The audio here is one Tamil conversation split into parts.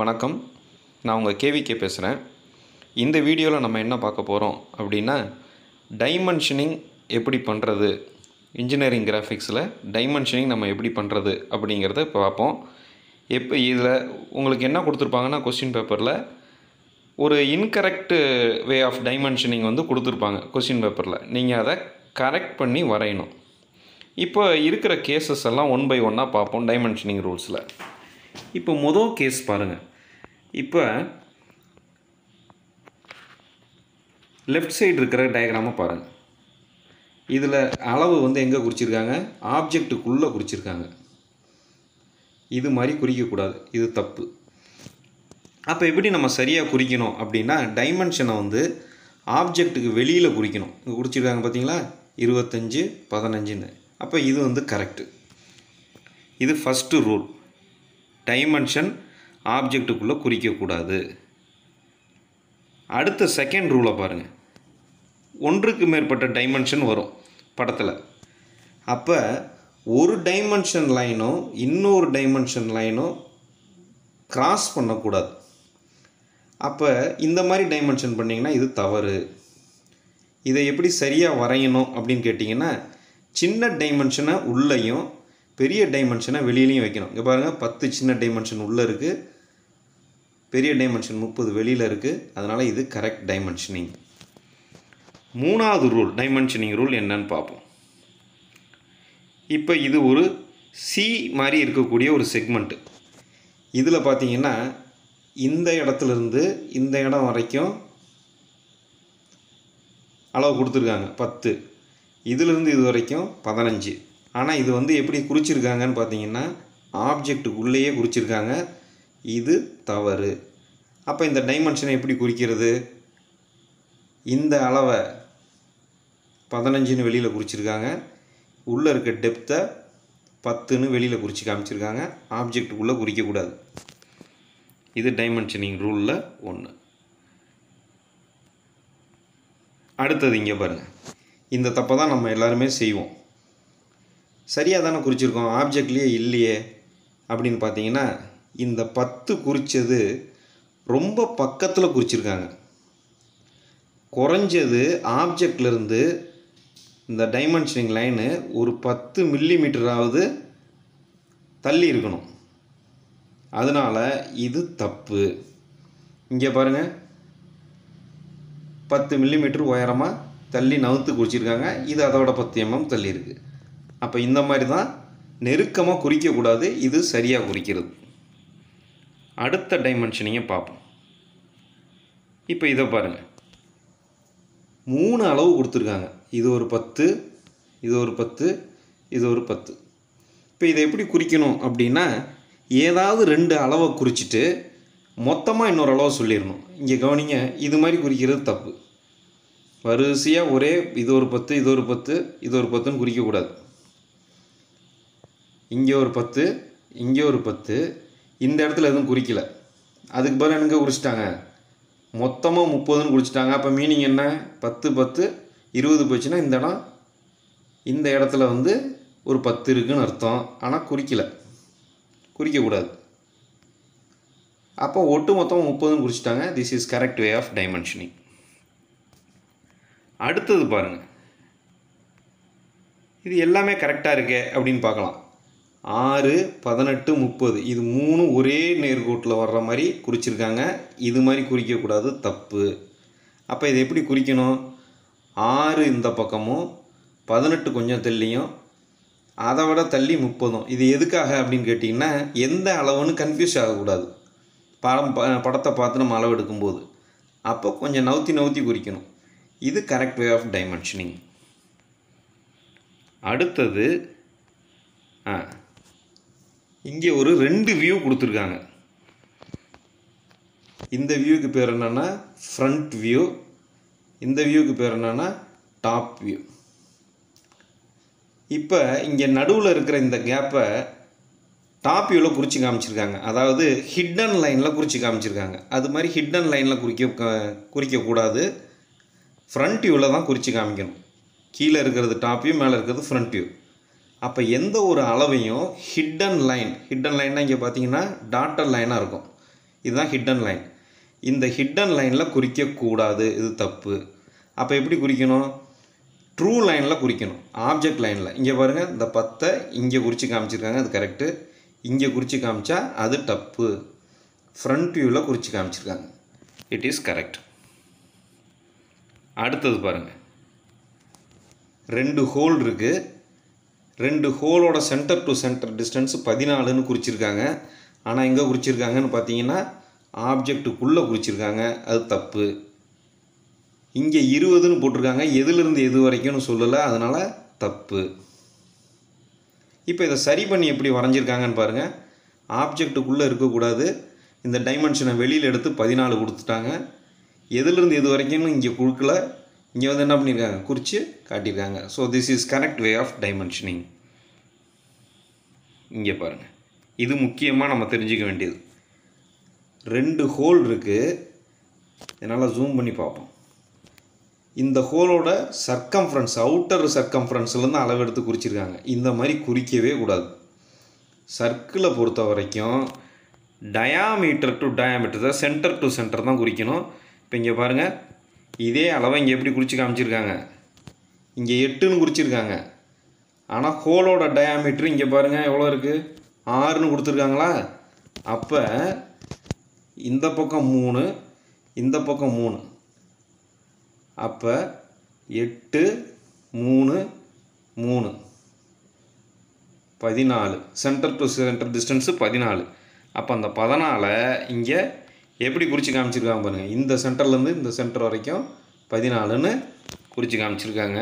வணக்கம். நான் உங்கள் கேவிகே பேசுகிறேன் இந்த வீடியோவில் நம்ம என்ன பார்க்க போகிறோம் அப்படின்னா டைமென்ஷனிங் எப்படி பண்ணுறது இன்ஜினியரிங் கிராஃபிக்ஸில் டைமென்ஷனிங் நம்ம எப்படி பண்ணுறது அப்படிங்கிறத இப்போ பார்ப்போம். எப்போ இதில் உங்களுக்கு என்ன கொடுத்துருப்பாங்கன்னா கொஸ்டின் பேப்பரில் ஒரு இன்கரெக்டு வே ஆஃப் டைமென்ஷனிங் வந்து கொடுத்துருப்பாங்க கொஸ்டின் பேப்பரில் நீங்கள் அதை கரெக்ட் பண்ணி வரையணும். இப்போ இருக்கிற கேசஸ் எல்லாம் ஒன் பை ஒன்னாக பார்ப்போம் டைமென்ஷனிங் ரூல்ஸில் இப்போ மொதல் கேஸ் பாருங்கள் இப்போ லெஃப்ட் சைடு இருக்கிற டயக்ராமை பாருங்கள் இதில் அளவு வந்து எங்கே குறிச்சிருக்காங்க? ஆப்ஜெக்ட்டுக்குள்ளே குறிச்சிருக்காங்க. இது மாதிரி குறிக்கக்கூடாது. இது தப்பு. அப்போ எப்படி நம்ம சரியாக குறிக்கணும் அப்படின்னா டைமென்ஷனை வந்து ஆப்ஜெக்ட்டுக்கு வெளியில் குறிக்கணும். இங்கே குறிச்சிருக்காங்க பார்த்தீங்களா இருபத்தஞ்சி பதினஞ்சுன்னு. அப்போ இது வந்து கரெக்டு இது ஃபஸ்ட்டு ரூல் டைமென்ஷன் ஆப்ஜெக்ட்டுக்குள்ளே குறிக்கக்கூடாது அடுத்த செகண்ட் ரூலை பாருங்கள் ஒன்றுக்கு மேற்பட்ட டைமென்ஷன் வரும் படத்தில். அப்போ ஒரு டைமென்ஷன் லைனும் இன்னொரு டைமென்ஷன் லைனும் கிராஸ் பண்ணக்கூடாது. அப்போ இந்த மாதிரி டைமென்ஷன் பண்ணிங்கன்னா இது தவறு. இதை எப்படி சரியாக வரையணும் அப்படின்னு கேட்டிங்கன்னா சின்ன டைமென்ஷனை உள்ளேயும் பெரிய டைமென்ஷனை வெளியிலையும் வைக்கணும். இங்கே பாருங்கள் பத்து சின்ன டைமென்ஷன் உள்ளே இருக்குது பெரிய டைமென்ஷன் முப்பது வெளியில் இருக்குது அதனால் இது கரெக்ட் டைமென்ஷனிங் மூணாவது ரூல் டைமென்ஷனிங் ரூல் என்னன்னு பார்ப்போம். இப்போ இது ஒரு சி மாதிரி இருக்கக்கூடிய ஒரு செக்மெண்ட்டு இதில் பார்த்தீங்கன்னா இந்த இடத்துலேருந்து இந்த இடம் வரைக்கும் அளவு கொடுத்துருக்காங்க பத்து. இதிலிருந்து இது வரைக்கும் பதினஞ்சு. ஆனால் இது வந்து எப்படி குறிச்சிருக்காங்கன்னு பார்த்தீங்கன்னா ஆப்ஜெக்ட்டுக்குள்ளேயே குறிச்சிருக்காங்க. இது தவறு. அப்போ இந்த டைமென்ஷனை எப்படி குறிக்கிறது? இந்த அளவை பதினஞ்சுன்னு வெளியில் குறிச்சிருக்காங்க. உள்ளே இருக்க டெப்த்தை பத்துன்னு வெளியில் குறித்து காமிச்சிருக்காங்க. ஆப்ஜெக்ட்டுக்குள்ளே குறிக்கக்கூடாது இது டைமென்ஷனிங் ரூலில் ஒன்று அடுத்தது இங்கே பாருங்கள் இந்த தப்பை தான் நம்ம எல்லாருமே செய்வோம். சரியாக தானே குறிச்சிருக்கோம். ஆப்ஜெக்ட்லேயே இல்லையே அப்படின்னு பார்த்தீங்கன்னா இந்த பத்து குறித்தது ரொம்ப பக்கத்தில் குறிச்சிருக்காங்க. குறைஞ்சது ஆப்ஜெக்ட்லேருந்து இந்த டைமென்ஷனிங் லைனு ஒரு பத்து மில்லி மீட்டராவது தள்ளி இருக்கணும். அதனால் இது தப்பு. இங்கே பாருங்கள் பத்து மில்லிமீட்டர் உயரமாக தள்ளி நவுத்து குறிச்சிருக்காங்க. இது அதோட பத்து எம்எம் தள்ளி இருக்குது அப்போ இந்த மாதிரி தான் நெருக்கமாக குறிக்கக்கூடாது. இது சரியாக குறிக்கிறது. அடுத்த டைமென்ஷனையும் பார்ப்போம். இப்போ இதை பாருங்கள் மூணு அளவு கொடுத்துருக்காங்க. இது ஒரு பத்து இது ஒரு பத்து இது ஒரு பத்து. இப்போ இதை எப்படி குறிக்கணும் அப்படின்னா ஏதாவது ரெண்டு அளவை குறிச்சிட்டு மொத்தமாக இன்னொரு அளவை சொல்லிடணும். இங்கே கவனிங்க இது மாதிரி குறிக்கிறது தப்பு. வரிசையாக ஒரே இது ஒரு பத்து இது ஒரு பத்து இது ஒரு பத்துன்னு குறிக்கக்கூடாது. இங்கே ஒரு பத்து இங்கே ஒரு பத்து இந்த இடத்துல எதுவும் குறிக்கல. அதுக்கு பதில் எனக்கு குறிச்சிட்டாங்க? மொத்தமாக முப்பதுன்னு குறிச்சிட்டாங்க. அப்போ மீனிங் என்ன? பத்து பத்து இருபது போச்சுன்னா இந்த இடம் இந்த இடத்துல வந்து ஒரு பத்து இருக்குன்னு அர்த்தம். ஆனால் குறிக்கல. குறிக்கக்கூடாது. அப்போ ஒட்டு மொத்தமாக முப்பதுன்னு குறிச்சிட்டாங்க. This is correct way of dimensioning அடுத்தது பாருங்கள் இது எல்லாமே கரெக்டாக இருக்கே அப்படின்னு பார்க்கலாம். ஆறு பதினெட்டு முப்பது. இது மூணு ஒரே நேர்கோட்டில் வர்ற மாதிரி குறிச்சிருக்காங்க. இது மாதிரி குறிக்கக்கூடாது தப்பு. அப்போ இதை எப்படி குறிக்கணும்? ஆறு இந்த பக்கமும் பதினெட்டு கொஞ்சம் தள்ளியும் அதை விட தள்ளி முப்பதும். இது எதுக்காக அப்படின்னு கேட்டிங்கன்னா எந்த அளவுன்னு கன்ஃபியூஸ் ஆகக்கூடாது. படம் ப படத்தை பார்த்து நம்ம அளவு எடுக்கும்போது. அப்போ கொஞ்சம் நவுத்தி நவுத்தி குறிக்கணும். இது கரெக்ட் வே ஆஃப் டைமென்ஷனிங் அடுத்தது ஆ இங்கே ஒரு ரெண்டு வியூ கொடுத்துருக்காங்க. இந்த வியூக்கு பேர் என்னென்னா ஃப்ரண்ட் வியூ இந்த வியூக்கு பேர் என்னென்னா டாப் வியூ இப்போ இங்கே நடுவில் இருக்கிற இந்த கேப்பை டாப் வியூவில் குறித்து காமிச்சிருக்காங்க. அதாவது ஹிட்டன் லைனில் குறித்து காமிச்சிருக்காங்க. அது மாதிரி ஹிட்டன் லைனில் குறிக்க குறிக்கக்கூடாது ஃப்ரண்ட் வியூவில் தான் குறித்து காமிக்கணும். கீழே இருக்கிறது டாப் வியூ மேலே இருக்கிறது ஃப்ரண்ட் வியூ அப்போ எந்த ஒரு அளவையும் ஹிட்டன் லைன் ஹிட்டன் லைன்னா இங்கே பார்த்தீங்கன்னா டாட்டர் லைனாக இருக்கும். இதுதான் ஹிட்டன் லைன் இந்த ஹிட்டன் லைனில் குறிக்கக்கூடாது இது தப்பு. அப்போ எப்படி குறிக்கணும்? ட்ரூ லைனில் குறிக்கணும். ஆப்ஜெக்ட் லைனில் இங்கே பாருங்கள் இந்த பத்தை இங்கே குறித்து காமிச்சிருக்காங்க அது கரெக்டு இங்கே குறித்து காமிச்சா அது தப்பு. ஃப்ரண்ட் வியூவில் குறித்து காமிச்சிருக்காங்க. இட் இஸ் கரெக்ட் அடுத்தது பாருங்கள் ரெண்டு ஹோல் இருக்குது ரெண்டு ஹோலோட சென்டர் டு சென்டர் டிஸ்டன்ஸ் பதினாலுன்னு குறிச்சிருக்காங்க. ஆனால் எங்கே குறிச்சிருக்காங்கன்னு பார்த்தீங்கன்னா ஆப்ஜெக்ட்டுக்குள்ளே குறிச்சிருக்காங்க. அது தப்பு. இங்கே இருபதுன்னு போட்டிருக்காங்க. எதுலேருந்து எது வரைக்கும்னு சொல்லலை. அதனால் தப்பு. இப்போ இதை சரி பண்ணி எப்படி வரைஞ்சிருக்காங்கன்னு பாருங்கள் ஆப்ஜெக்ட்டுக்குள்ளே இருக்கக்கூடாது. இந்த டைமென்ஷனை வெளியில் எடுத்து பதினாலு கொடுத்துட்டாங்க. எதுலேருந்து எது வரைக்கும்னு இங்கே கொடுக்கல. இங்கே வந்து என்ன பண்ணியிருக்காங்க குறித்து காட்டியிருக்காங்க. So this is correct way of dimensioning இங்கே பாருங்கள் இது முக்கியமாக நம்ம தெரிஞ்சுக்க வேண்டியது. ரெண்டு ஹோல் இருக்குது என்னால் ஜூம் பண்ணி பார்ப்போம். இந்த ஹோலோட சர்க்கம்ஃபரன்ஸ் அவுட்டர் சர்க்கம்ஃபரன்ஸ்லேருந்து அளவெடுத்து குறிச்சிருக்காங்க. இந்த மாதிரி குறிக்கவே கூடாது. சர்க்கிளை பொறுத்த வரைக்கும் டயாமீட்டர் டு டயாமீட்டர் தான் சென்டர் டு சென்டர் தான் குறிக்கணும். இப்போ இங்கே பாருங்கள் இதே அளவை இங்கே எப்படி குறித்து காமிச்சிருக்காங்க? இங்கே எட்டுன்னு குறிச்சிருக்காங்க. ஆனால் ஹோலோட டயாமீட்டர் இங்கே பாருங்கள் எவ்வளோ இருக்குது ஆறுன்னு கொடுத்துருக்காங்களா? அப்போ இந்த பக்கம் மூணு இந்த பக்கம் மூணு. அப்போ எட்டு மூணு மூணு. பதினாலு. சென்டர் டு சென்டர் டிஸ்டன்ஸு பதினாலு. அப்போ அந்த பதினாலை இங்கே எப்படி குறித்து காமிச்சிருக்காங்க பாருங்கள் இந்த சென்டர்லேருந்து இந்த சென்டர் வரைக்கும் பதினாலுன்னு குறித்து காமிச்சிருக்காங்க.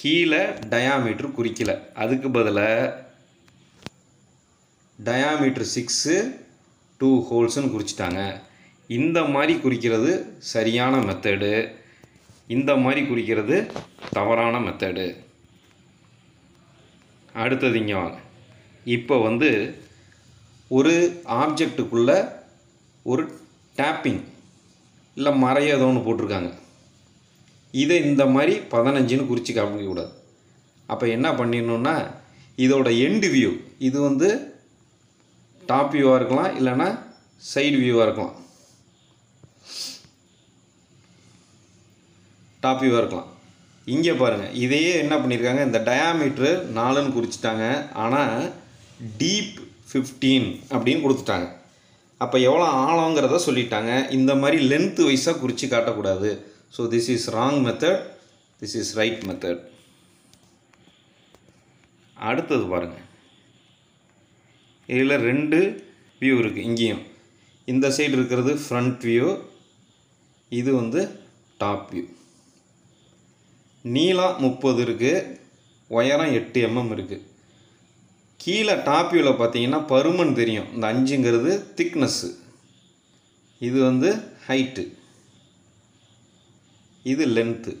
கீழே டயாமீட்ரு குறிக்கல. அதுக்கு பதிலாக டயாமீட்ரு சிக்ஸு டூ ஹோல்ஸுன்னு குறிச்சிட்டாங்க. இந்த மாதிரி குறிக்கிறது சரியான மெத்தடு இந்த மாதிரி குறிக்கிறது தவறான மெத்தடு அடுத்தது இங்கே வாங்க. இப்போ வந்து ஒரு ஆப்ஜெக்ட்டுக்குள்ளே ஒரு டேப்பிங் இல்லை மறைய ஏதோ ஒன்று போட்டிருக்காங்க. இதை இந்த மாதிரி பதினஞ்சுன்னு குறித்து காமிக்கக்கூடாது அப்போ என்ன பண்ணிடணுன்னா இதோட எண்டு வியூ இது வந்து டாப் வியூவாக இருக்கலாம் இல்லைன்னா சைடு வியூவாக இருக்கலாம். டாப் வியூவாக இருக்கலாம். இங்கே பாருங்கள் இதையே என்ன பண்ணியிருக்காங்க இந்த டயாமீட்ரு நாலுன்னு குறிச்சிட்டாங்க. ஆனால் டீப் ஃபிஃப்டீன் அப்படின்னு கொடுத்துட்டாங்க. அப்போ எவ்வளோ ஆழங்கிறத சொல்லிட்டாங்க. இந்த மாதிரி லென்த்து வைஸாக குறித்து காட்டக்கூடாது. So this is wrong method this is right method அடுத்தது பாருங்கள் இதில் ரெண்டு வியூ இருக்குது இங்கேயும். இந்த சைடு இருக்கிறது ஃப்ரண்ட் வியூ இது வந்து டாப் வியூ நீளம் முப்பது இருக்குது உயரம் எட்டு எம்எம் இருக்குது கீழே டாப் வியூவில் பார்த்தீங்கன்னா பருமன் தெரியும். இந்த அஞ்சுங்கிறது திக்னஸ்ஸு இது வந்து ஹைட்டு இது லென்த்து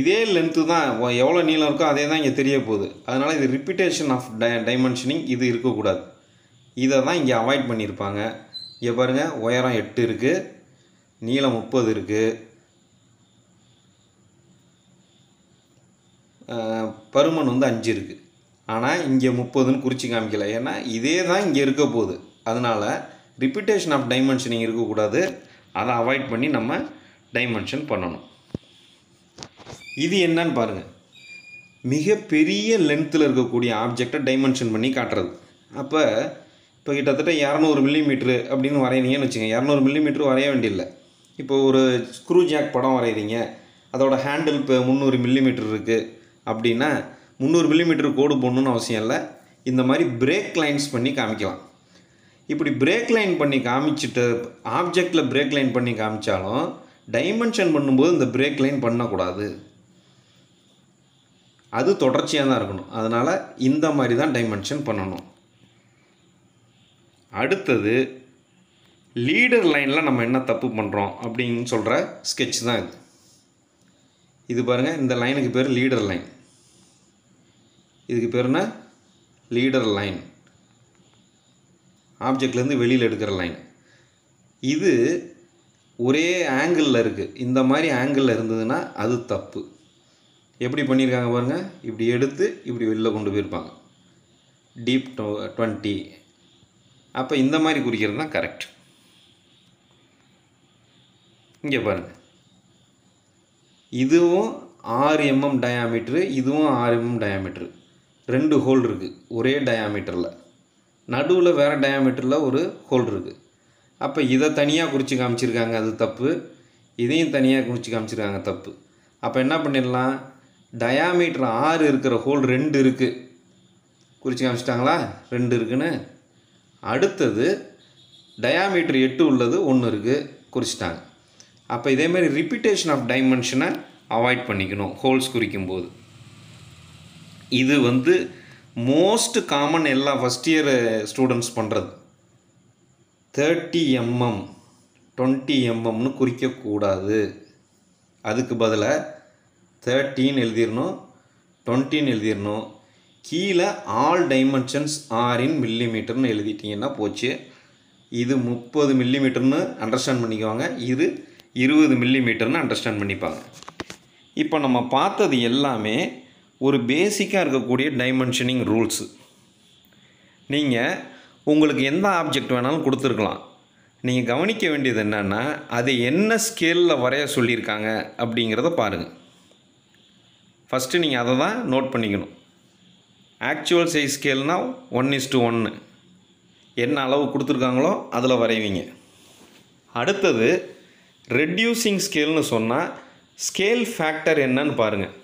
இதே லென்த்து தான் எவ்வளோ நீளம் இருக்கோ அதே தான் இங்கே தெரிய போகுது. அதனால் இது ரிப்பிட்டேஷன் ஆஃப் டை டைமென்ஷனிங் இது இருக்கக்கூடாது. இதை தான் இங்கே அவாய்ட் பண்ணியிருப்பாங்க. இங்கே பாருங்கள் உயரம் எட்டு இருக்குது நீளம் முப்பது இருக்குது பருமன் வந்து அஞ்சு இருக்குது ஆனால் இங்கே முப்பதுன்னு குறித்து காமிக்கல. ஏன்னா இதே தான் இங்கே இருக்க போகுது. அதனால் ரிப்பிட்டேஷன் ஆஃப் டைமென்ஷனிங் இருக்கக்கூடாது அதை அவாய்ட் பண்ணி நம்ம டைமென்ஷன் பண்ணணும். இது என்னன்னு பாருங்கள் மிகப்பெரிய லென்த்தில் இருக்கக்கூடிய ஆப்ஜெக்டை டைமென்ஷன் பண்ணி காட்டுறது. அப்போ இப்போ கிட்டத்தட்ட இரநூறு மில்லிமீட்ரு அப்படின்னு வரையினீங்கன்னு வச்சுங்க. இரநூறு மில்லிமீட்ரு வரைய வேண்டியதில்லை இப்போ ஒரு ஸ்க்ரூ ஜாக் படம் வரைகிறீங்க அதோட ஹேண்டில் இப்போ முந்நூறு மில்லிமீட்டர் இருக்குது அப்படின்னா முந்நூறு மில்லிமீட்டர் கோடு போடணுன்னு அவசியம் இல்லை. இந்த மாதிரி பிரேக் லைன்ஸ் பண்ணி காமிக்கலாம். இப்படி பிரேக் லைன் பண்ணி காமிச்சிட்டு ஆப்ஜெக்டில் பிரேக் லைன் பண்ணி காமிச்சாலும் டைமென்ஷன் பண்ணும்போது இந்த பிரேக் லைன் பண்ணக்கூடாது. அது தொடர்ச்சியாக தான் இருக்கணும். அதனால் இந்த மாதிரி தான் டைமென்ஷன் பண்ணணும். அடுத்தது லீடர் லைனில் நம்ம என்ன தப்பு பண்ணுறோம் அப்படின்னு சொல்கிற ஸ்கெட்ச் தான் இது. இது பாருங்கள் இந்த லைனுக்கு பேர் லீடர் லைன் இதுக்கு பேர் என்ன? லீடர் லைன் ஆப்ஜெக்ட்லேருந்து வெளியில் எடுக்கிற லைன் இது ஒரே ஆங்கிளில் இருக்குது இந்த மாதிரி ஆங்கிளில் இருந்ததுன்னா அது தப்பு. எப்படி பண்ணியிருக்காங்க பாருங்கள் இப்படி எடுத்து இப்படி வெளியில் கொண்டு போயிருப்பாங்க. டீப் டுவெண்ட்டி அப்போ இந்த மாதிரி குறிக்கிறது தான் கரெக்ட் இங்கே பாருங்கள் இதுவும் ஆறு எம்எம் டயாமீட்ரு இதுவும் ஆறு எம்எம் டயாமீட்ரு ரெண்டு ஹோல் இருக்குது ஒரே டயாமீட்டரில் நடுவில் வேறு டயாமீட்டரில் ஒரு ஹோல் இருக்குது அப்போ இதை தனியாக குறித்து காமிச்சிருக்காங்க அது தப்பு. இதையும் தனியாக குறித்து காமிச்சிருக்காங்க தப்பு. அப்போ என்ன பண்ணிடலாம்? டயாமீட்டர் ஆறு இருக்கிற ஹோல் ரெண்டு இருக்குது குறித்து காமிச்சிட்டாங்களா? ரெண்டு இருக்குன்னு. அடுத்தது டயாமீட்டர் எட்டு உள்ளது ஒன்று இருக்குது குறிச்சிட்டாங்க. அப்போ இதேமாரி ரிப்பீட்டேஷன் ஆஃப் டைமென்ஷனை அவாய்ட் பண்ணிக்கணும் ஹோல்ஸ் குறிக்கும்போது. இது வந்து மோஸ்ட் காமன் எல்லா ஃபஸ்ட் இயர் ஸ்டூடெண்ட்ஸ் பண்ணுறது தேர்ட்டி எம்எம் டுவெண்ட்டி எம்எம்னு குறிக்கக்கூடாது அதுக்கு பதிலாக தேர்ட்டின்னு எழுதிடணும் டுவெண்ட்டின்னு எழுதிடணும் கீழே ஆல் டைமென்ஷன்ஸ் ஆர் இன் மில்லிமீட்டர்னு எழுதிட்டிங்கன்னா போச்சு. இது முப்பது மில்லிமீட்டர்னு அண்டர்ஸ்டாண்ட் பண்ணிக்குவாங்க. இது இருபது மில்லிமீட்டர்னு அண்டர்ஸ்டாண்ட் பண்ணிப்பாங்க. இப்போ நம்ம பார்த்தது எல்லாமே ஒரு பேசிக்காக இருக்கக்கூடிய டைமென்ஷனிங் ரூல்ஸு நீங்கள் உங்களுக்கு எந்த ஆப்ஜெக்ட் வேணாலும் கொடுத்துருக்கலாம். நீங்கள் கவனிக்க வேண்டியது என்னென்னா அது என்ன ஸ்கேலில் வரைய சொல்லியிருக்காங்க அப்படிங்கிறத பாருங்கள் ஃபஸ்ட்டு நீங்கள் அதை தான் நோட் பண்ணிக்கணும். ஆக்சுவல் சைஸ் ஸ்கேல்னால் ஒன் இஸ் டு ஒன்று என்ன அளவு கொடுத்துருக்காங்களோ அதில் வரைவீங்க. அடுத்தது ரெட்யூசிங் ஸ்கேல்னு சொன்னால் ஸ்கேல் ஃபேக்டர் என்னன்னு பாருங்கள்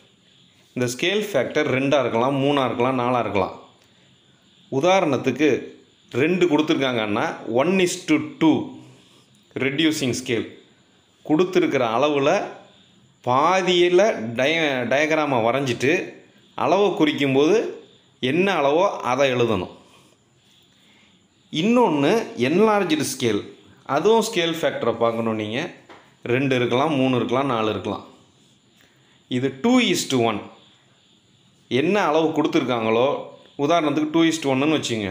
இந்த ஸ்கேல் ஃபேக்டர் ரெண்டாக இருக்கலாம் மூணாக இருக்கலாம் நாலாக இருக்கலாம். உதாரணத்துக்கு ரெண்டு கொடுத்துருக்காங்கன்னா one is to two reducing scale கொடுத்துருக்கிற அளவில் பாதியில் டய டயக்ராமை வரைஞ்சிட்டு அளவை குறிக்கும்போது என்ன அளவோ அதை எழுதணும். இன்னொன்று என்லார்ஜ்டு ஸ்கேல் அதுவும் ஸ்கேல் ஃபேக்டரை பார்க்கணும் நீங்கள் ரெண்டு இருக்கலாம் மூணு இருக்கலாம் நாலு இருக்கலாம். இது டூ இஸ் டு ஒன் என்ன அளவு கொடுத்துருக்காங்களோ உதாரணத்துக்கு டூ இஸ்ட் ஒன்றுன்னு வச்சுங்க.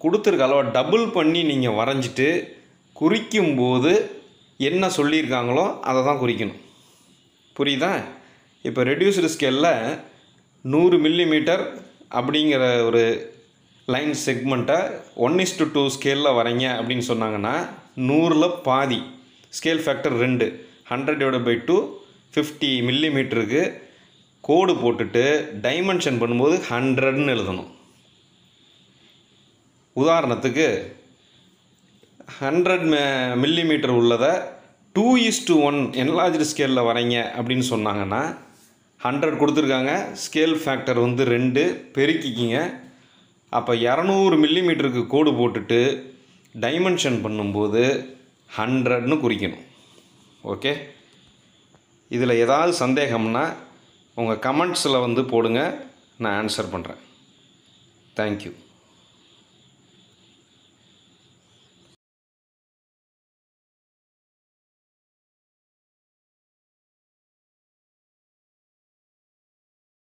கொடுத்துருக்க அளவை டபுள் பண்ணி நீங்கள் வரைஞ்சிட்டு குறிக்கும்போது என்ன சொல்லியிருக்காங்களோ அதை தான் குறிக்கணும். புரியுதா? இப்போ ரெடியூஸ்டு ஸ்கேலில் நூறு மில்லிமீட்டர் அப்படிங்கிற ஒரு லைன் செக்மெண்ட்டை ஒன் இஸ்டு டூ ஸ்கேலில் வரைங்க அப்படின்னு சொன்னாங்கன்னா நூறில் பாதி. ஸ்கேல் ஃபேக்டர் ரெண்டு. Hundred divide by two fifty மில்லிமீட்டருக்கு கோடு போட்டுட்டு டைமென்ஷன் பண்ணும்போது ஹண்ட்ரட்னு எழுதணும். உதாரணத்துக்கு ஹண்ட்ரட் மில்லிமீட்டர் உள்ளதை two is to one enlarged ஸ்கேலில் வரைங்க அப்படின்னு சொன்னாங்கன்னா ஹண்ட்ரட் கொடுத்துருக்காங்க ஸ்கேல் ஃபேக்டர் வந்து ரெண்டு பெருக்கிக்கிங்க. அப்போ இரநூறு மில்லிமீட்டருக்கு கோடு போட்டுட்டு டைமென்ஷன் பண்ணும்போது ஹண்ட்ரட்னு குறிக்கணும். ஓகே இதில் ஏதாவது சந்தேகம்னா உங்கள் கமெண்ட்ஸில் வந்து போடுங்க. நான் ஆன்சர் பண்ணுறேன் தேங்க்யூ